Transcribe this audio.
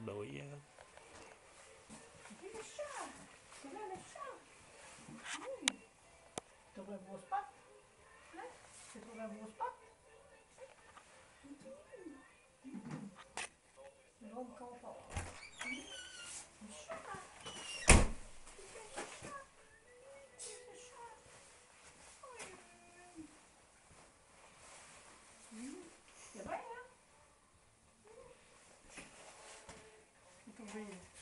bah oui. hein. C'est le chat. C'est le chat. Oui. T'aurais grosse patte. Hein? C'est grosse patte. coffee.